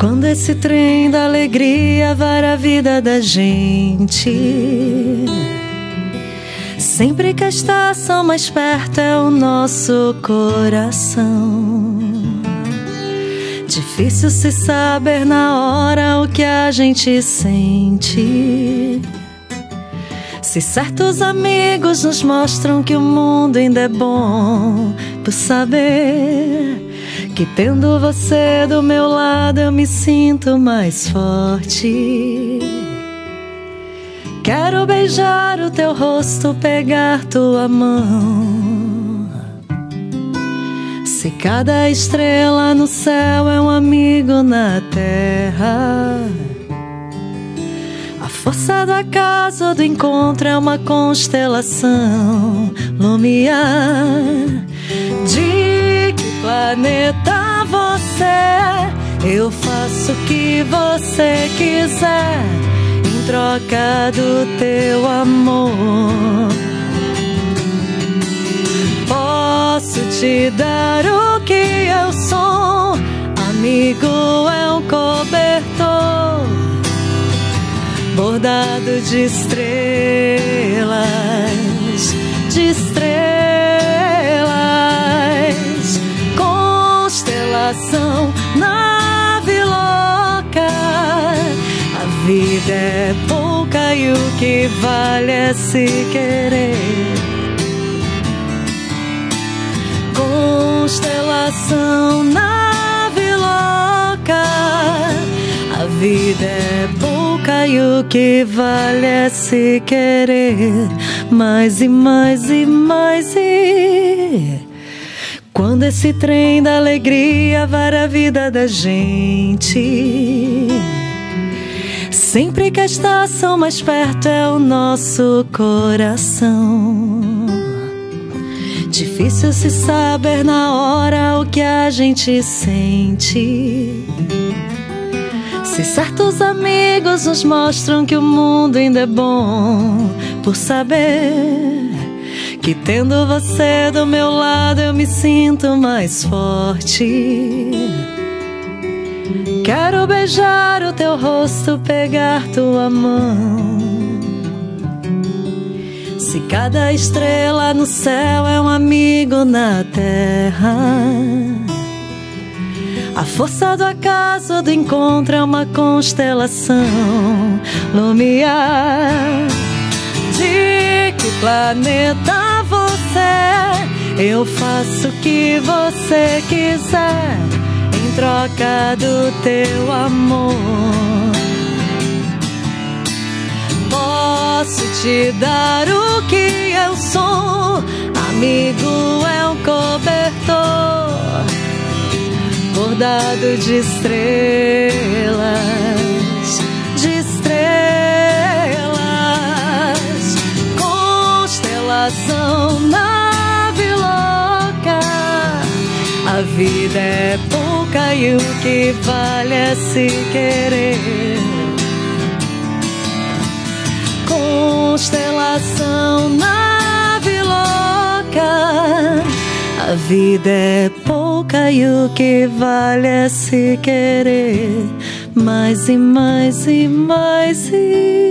Quando esse trem da alegria vai a vida da gente. Sempre que a estação mais perto é o nosso coração. Difícil se saber na hora o que a gente sente. Se certos amigos nos mostram que o mundo ainda é bom por saber que tendo você do meu lado eu me sinto mais forte. Quero beijar o teu rosto, pegar tua mão. Se cada estrela no céu é um amigo na terra, a força do acaso do encontro é uma constelação lumiar. De que planeta Eu faço o que você quiser em troca do teu amor. Posso te dar o que eu sou, amigo é um cobertor bordado de estrelas, constelação, nave louca. A vida é pouca e o que vale é se querer. Constelação, nave louca. A vida é pouca e o que vale é se querer mais e mais e mais e quando esse trem da alegria vai a vida da gente. Sempre que a estação mais perto é o nosso coração. Difícil se saber na hora o que a gente sente. Se certos amigos nos mostram que o mundo ainda é bom por saber que tendo você do meu lado eu me sinto mais forte. Quero beijar o teu rosto, pegar tua mão. Se cada estrela no céu é um amigo na terra. A força do acaso do encontro é uma constelação lumiar. De que planeta Eu faço o que você quiser em troca do teu amor. Posso te dar o que eu sou, amigo é um cobertor bordado de estrelas, A vida é pouca e o que vale é se querer. Constelação, nave louca. A vida é pouca e o que vale é se querer mais e mais e mais e